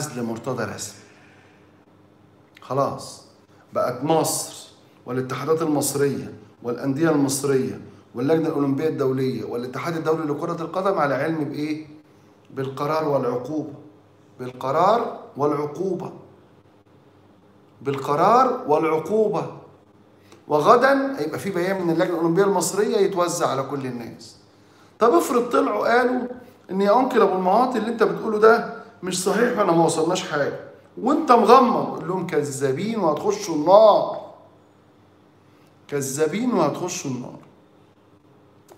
عزل مرتضى رسمي خلاص بقت مصر والاتحادات المصرية والأندية المصرية واللجنة الأولمبية الدولية والاتحاد الدولي لكرة القدم على علم بإيه؟ بالقرار والعقوبة. بالقرار والعقوبة. بالقرار والعقوبة. وغدا هيبقى في بيان من اللجنة الأولمبية المصرية يتوزع على كل الناس. طب افرض طلعوا قالوا إن يا أنكل أبو المعاطي اللي أنت بتقوله ده مش صحيح وأنا ما وصلناش حاجة. وانت مغمض قول لهم كذابين وهتخشوا النار. كذابين وهتخشوا النار.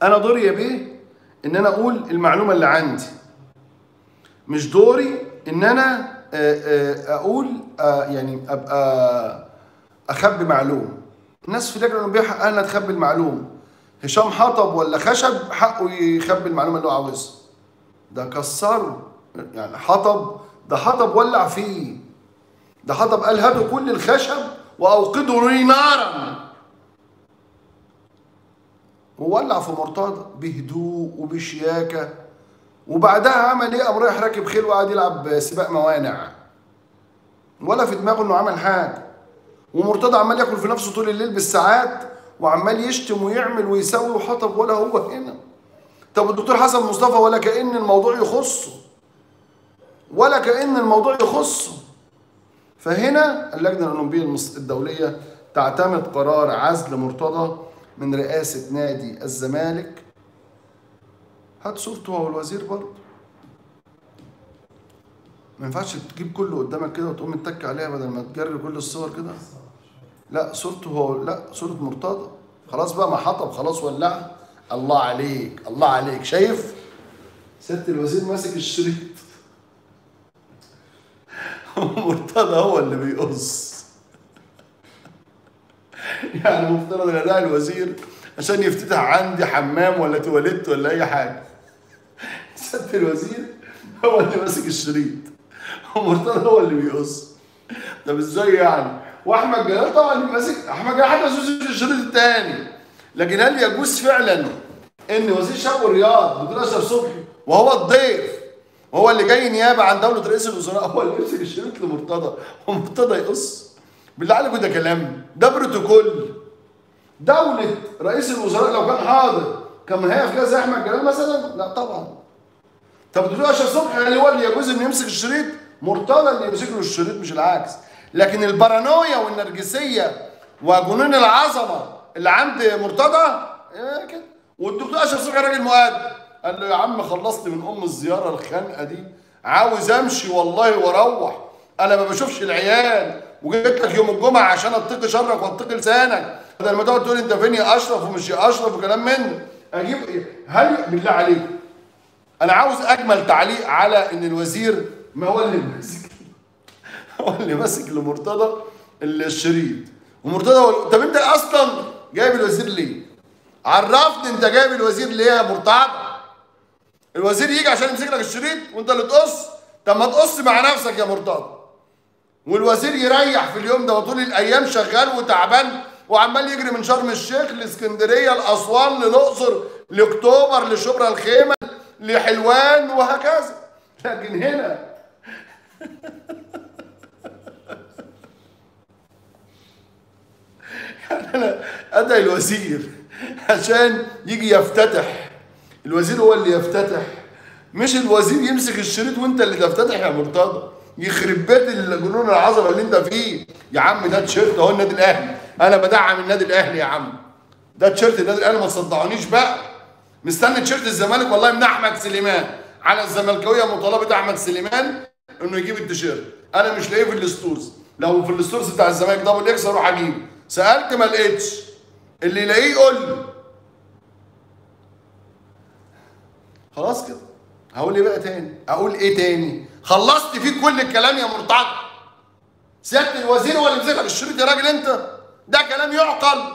أنا دوري يا بيه إن أنا أقول المعلومة اللي عندي. مش دوري إن أنا آه، آه، أقول آه، يعني أبقى أخبي معلومة. الناس في اللجنه الاولمبيه حقها تخبي المعلومة. هشام حطب ولا خشب حقه يخبي المعلومة اللي هو عاوزها. ده كسره يعني حطب ده حطب ولع فيه. ده حطب قال هاتوا كل الخشب وأوقدوا لي نارا. وولع في مرتضى بهدوء وبشياكة. وبعدها عمل إيه؟ قام رايح راكب خيل وقعد يلعب سباق موانع. ولا في دماغه إنه عمل حاجة. ومرتضى عمال ياكل في نفسه طول الليل بالساعات وعمال يشتم ويعمل ويسوي وحطب ولا هو هنا. طب الدكتور حسن مصطفى ولا كأن الموضوع يخصه. ولا كأن الموضوع يخصه. فهنا اللجنة الأولمبية الدولية تعتمد قرار عزل مرتضى من رئاسة نادي الزمالك. هات صورته هو الوزير برضه. ما ينفعش تجيب كله قدامك كده وتقوم متك عليها بدل ما تجري كل الصور كده. لا صورته هو لا صورة مرتضى. خلاص بقى ما حطب خلاص ولعها الله عليك الله عليك. شايف؟ سيادة الوزير ماسك الشريط. مرتضى هو اللي بيقص. يعني مفترض ان اداء الوزير عشان يفتتح عندي حمام ولا تواليت ولا أي حاجة. سيادة الوزير هو اللي ماسك الشريط. ومرتضى هو اللي بيقص. طب إزاي يعني؟ وأحمد جلال طبعا ماسك أحمد جلال حتى ماسك الشريط الثاني لكن هل يجوز فعلا إن وزير الشباب والرياض دكتور اشرف صبحي وهو الضيف وهو اللي جاي نيابة عن دولة رئيس الوزراء. هو اللي يمسك الشريط لمرتضى. ومرتضى يقص. بالله عليكم ده كلام. ده بروتوكول. دولة رئيس الوزراء لو كان حاضر كان هيقف كده زي احمد جلال مثلا؟ لا طبعا. طب الدكتور اشرف صبحي هو اللي يجوز إنه يمسك الشريط؟ مرتضى اللي يمسك له الشريط مش العكس. لكن البارانويا والنرجسية وجنون العظمة اللي عند مرتضى إيه كده؟ والدكتور اشرف صبحي راجل مؤدب. قال له يا عم خلصت من أم الزيارة الخانقة دي. عاوز أمشي والله وأروح. أنا ما بشوفش العيال. وجيت لك يوم الجمعة عشان اتقي شرك واتقي لسانك. بدل ما تقعد تقول أنت فين يا أشرف ومش يا أشرف وكلام من أجيب هل بالله عليك أنا عاوز أجمل تعليق على إن الوزير ما هو اللي ماسك. هو اللي ماسك لمرتضى الشريط ومرتضى طب أنت أصلا جايب الوزير ليه؟ عرفني أنت جايب الوزير ليه يا مرتضى؟ الوزير يجي عشان يمسك لك الشريط وانت اللي تقص. طب ما تقص مع نفسك يا مرتضى. والوزير يريح في اليوم ده وطول الأيام شغال وتعبان وعمال يجري من شرم الشيخ لإسكندرية لأسوان للاقصر لأكتوبر لشبرا الخيمة لحلوان وهكذا. لكن هنا أنا أدعي الوزير عشان يجي يفتتح. الوزير هو اللي يفتتح. مش الوزير يمسك الشريط وانت اللي تفتتح يا مرتضى. يخرب بيت الجنون العظمة اللي انت فيه. يا عم ده تيشيرت اهو النادي الأهلي. أنا بدعم النادي الأهلي يا عم. ده تيشيرت النادي الأهلي. ما تصدعونيش بقى. مستني تيشيرت الزمالك والله من أحمد سليمان. على الزملكاوية مطالبة أحمد سليمان إنه يجيب التيشيرت. أنا مش لاقيه في ال stores لو في ال stores بتاع الزمالك double X أروح أجيبه. سألت ما لقيتش. اللي يلاقيه يقول لي. خلاص كده. هقول إيه بقى تاني؟ أقول إيه تاني؟ خلصت فيه كل الكلام يا مرتضى. سيادة الوزير هو اللي مسك الشريط يا راجل أنت. ده كلام يعقل.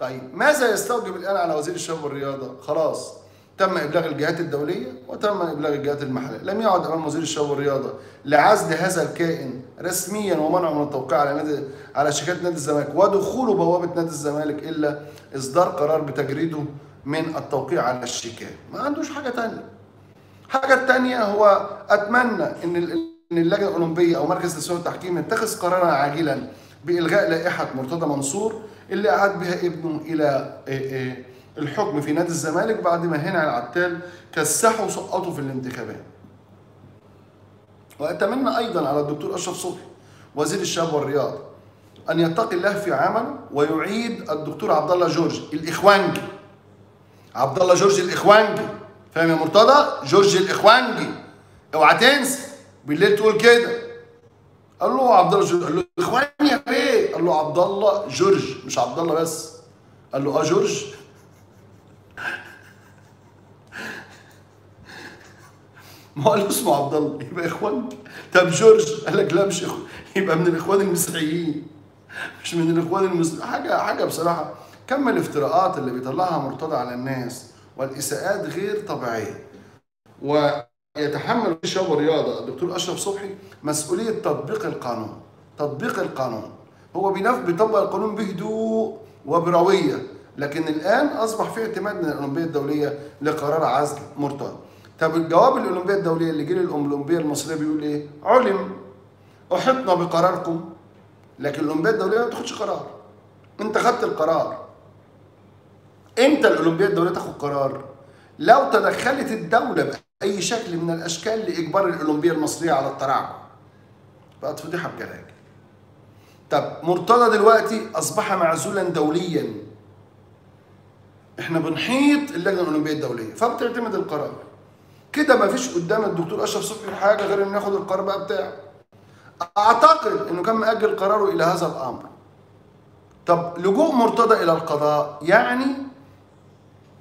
طيب ماذا يستوجب الآن على وزير الشباب والرياضة؟ خلاص تم إبلاغ الجهات الدولية وتم إبلاغ الجهات المحلية. لم يعد أمام وزير الشباب والرياضة لعزل هذا الكائن رسميا ومنعه من التوقيع على نادي على شيكات نادي الزمالك ودخوله بوابة نادي الزمالك إلا إصدار قرار بتجريده من التوقيع على الشيكات ما عندوش حاجة تانية. الحاجة الثانية هو أتمنى إن إن اللجنة الأولمبية أو مركز تسويق التحكيم يتخذ قرارا عاجلا بإلغاء لائحة مرتضى منصور اللي أعاد بها ابنه إلى إيه إيه الحكم في نادي الزمالك بعد ما هنا العتال كسحه وسقطه في الانتخابات. وأتمنى أيضا على الدكتور أشرف صبحي وزير الشباب والرياضة أن يتقي الله في عمله ويعيد الدكتور عبد الله جورج الاخوانجي عبد الله جورج الإخوانجي. فاهم يا مرتضى؟ جورج الإخوانجي. اوعى تنسى. بالليل تقول كده. قال له عبد الله جورج قال له إخواني يا بيه. قال له عبد الله جورج. مش عبد الله بس. قال له آه جورج. ما قال له اسمه عبد الله يبقى اخوان طب جورج؟ قال لك لا مش اخوان يبقى من الإخوان المسيحيين. مش من الإخوان المسلمين حاجة حاجة بصراحة. كم الافتراءات اللي بيطلعها مرتضى على الناس والإساءات غير طبيعية؟ ويتحمل الشباب والرياضه الدكتور أشرف صبحي مسؤولية تطبيق القانون. تطبيق القانون. هو بيطبق القانون بهدوء وبروية لكن الآن أصبح في اعتماد من الأولمبية الدولية لقرار عزل مرتضى. طب الجواب الأولمبية الدولية اللي جه للأولمبية المصرية بيقول إيه؟ علم. أحطنا بقراركم لكن الأولمبية الدولية ما بتاخدش قرار. أنت خدت القرار. إمتى الاولمبيه الدولية تاخد قرار؟ لو تدخلت الدولة بأي شكل من الأشكال لإجبار الاولمبيه المصرية على التراجع. بقت فضيحة بجلاجل طب مرتضى دلوقتي أصبح معزولا دوليا. إحنا بنحيط اللجنة الأولمبية الدولية فبتعتمد القرار. كده ما فيش قدام الدكتور أشرف صبحي حاجة غير إنه ياخد القرار بقى بتاعه. أعتقد إنه كان مأجل قراره إلى هذا الأمر. طب لجوء مرتضى إلى القضاء يعني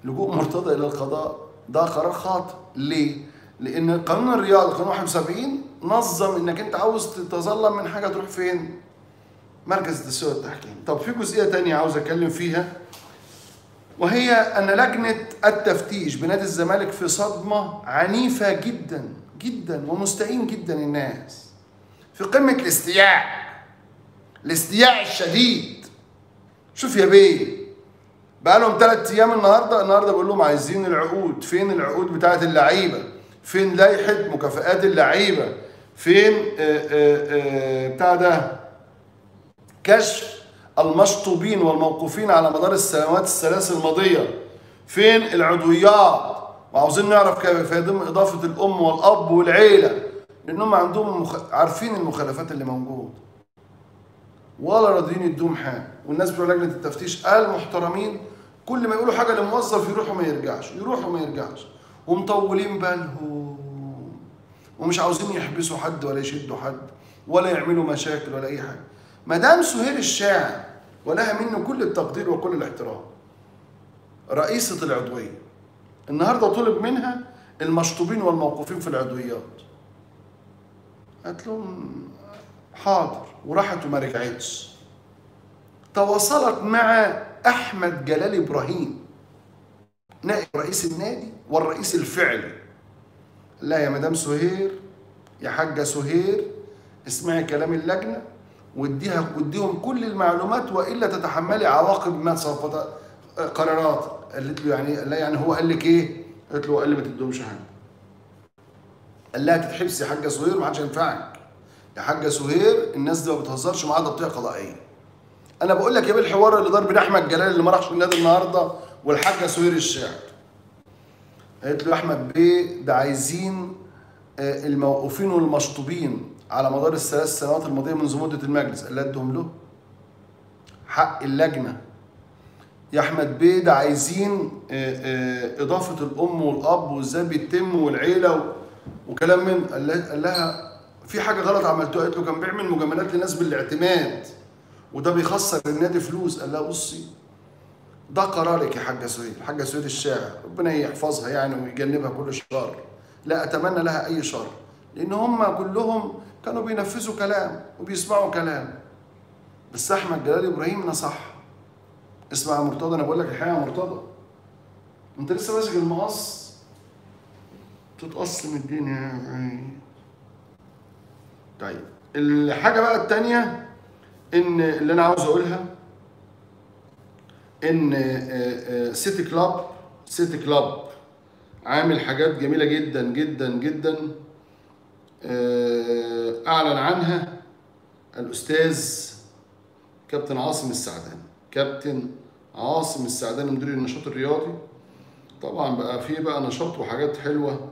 لجوء مرتضى إلى القضاء ده قرار خاطئ. ليه؟ لأن قانون الرياضه قانون 71 نظم إنك أنت عاوز تتظلم من حاجة تروح فين؟ مركز تسويق التحكيم طب في جزئية تانية عاوز أتكلم فيها وهي أن لجنة التفتيش بنادي الزمالك في صدمة عنيفة جدا جدا ومستعين جدا الناس. في قمة الاستياء الاستياء الشديد. شوف يا بيه. بقى لهم ثلاث أيام النهارده النهارده بقول لهم عايزين العقود. فين العقود بتاعت اللعيبة؟ فين لائحة مكافئات اللعيبة؟ فين آآ آآ بتاع ده؟ كشف المشطوبين والموقوفين على مدار السنوات الثلاث الماضية. فين العضويات؟ وعاوزين نعرف كيف يتم إضافة الأم والأب والعيلة لأنهم عندهم مخ... عارفين المخالفات اللي موجوده ولا راضيين يدوهم حاجة. والناس بتوع لجنة التفتيش قال محترمين كل ما يقولوا حاجة لموظف يروحوا ما يرجعش يروحوا ما يرجعش. ومطولين بالهم. ومش عاوزين يحبسوا حد ولا يشدوا حد ولا يعملوا مشاكل ولا أي حاجة. مدام سهير الشاعر ولها منه كل التقدير وكل الاحترام. رئيسة العضوية. النهارده طلب منها المشطوبين والموقوفين في العضويات. قالت لهم حاضر. وراحت وما رجعتش. تواصلت مع أحمد جلال إبراهيم نائب رئيس النادي والرئيس الفعلي. لا يا مدام سهير يا حاجة سهير اسمعي كلام اللجنة واديها واديهم كل المعلومات وإلا تتحملي عواقب ما سوف قرارات. قالت له يعني لا يعني هو قال لك إيه؟ قالت له قال لي ما تديهمش حاجة. قال لها تتحبسي يا حاجة سهير ما حدش ينفعك يا حاجة سهير الناس دي ما بتهزرش معاها ضبطيه قضائية. أنا بقول لك يا بالحوار اللي دار بين أحمد جلال اللي ما راحش النادي النهارده والحاجة سهير الشاعر قالت له أحمد بيه ده عايزين الموقوفين والمشطوبين على مدار الثلاث سنوات الماضية منذ مدة المجلس. قال ادهم له. حق اللجنة. يا أحمد بيه ده عايزين إضافة الأم والأب وازاي بيتم والعيلة وكلام من قال لها في حاجة غلط عملتوها؟ قالت له كان بيعمل مجاملات لناس بالاعتماد. وده بيخسر النادي فلوس. قال لها بصي ده قرارك يا حاجة سهير الحاجة سهير الشاعر. ربنا يحفظها يعني ويجنبها كل شر. لا أتمنى لها أي شر لأن هم كلهم كانوا بينفذوا كلام وبيسمعوا كلام. بس أحمد جلال إبراهيم نصح. اسمع يا مرتضى أنا بقول لك الحقيقة يا مرتضى. أنت لسه ماسك المقص؟ تتقص من الدنيا طيب الحاجة بقى الثانية إن اللي أنا عاوز أقولها إن سيتي كلاب سيتي كلاب عامل حاجات جميلة جدا جدا جدا آه، أعلن عنها الأستاذ كابتن عاصم السعداني كابتن عاصم السعداني مدير النشاط الرياضي. طبعا بقى في بقى نشاط وحاجات حلوة.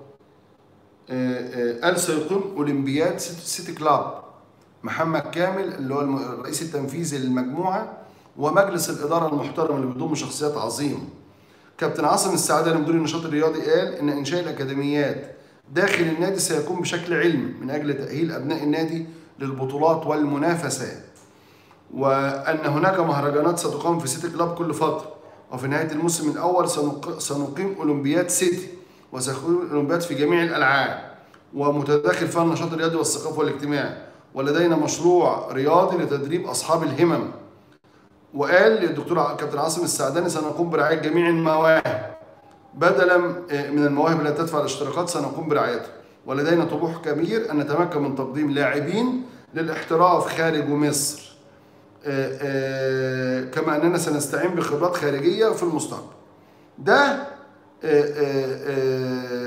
آه، آه، قال سيقيم أولمبياد سيتي كلاب محمد كامل اللي هو الرئيس التنفيذي للمجموعة ومجلس الإدارة المحترم اللي بيضم شخصيات عظيمة. كابتن عاصم السعداني مدير النشاط الرياضي قال إن إنشاء الأكاديميات داخل النادي سيكون بشكل علمي من أجل تأهيل أبناء النادي للبطولات والمنافسات. وأن هناك مهرجانات ستقام في سيتي كلاب كل فترة. وفي نهاية الموسم الأول سنق- سنقيم أولمبياد سيتي وسيكون أولمبياد في جميع الألعاب. ومتداخل فيها النشاط الرياضي والثقافي والاجتماعي ولدينا مشروع رياضي لتدريب أصحاب الهمم. وقال الدكتور ع- كابتن عاصم السعداني سنقوم برعاية جميع المواهب بدلا من المواهب التي تدفع الاشتراكات سنقوم برعايتها ولدينا طموح كبير أن نتمكن من تقديم لاعبين للاحتراف خارج مصر. آه، آه، كما أننا سنستعين بخبرات خارجية في المستقبل. ده آه، آه، آه،